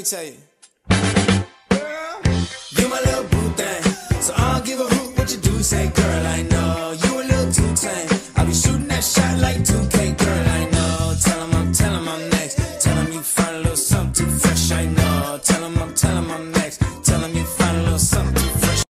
me tell you. Girl, you my little boo thing. So I'll give a hoot what you do, say, girl, I know. You a little too tame. I'll be shooting that shot like 2K, girl, I know. Tell him I'm, tell him I'm next. Tell him you find a little something too fresh, I know. Tell him I'm, tell him I'm next.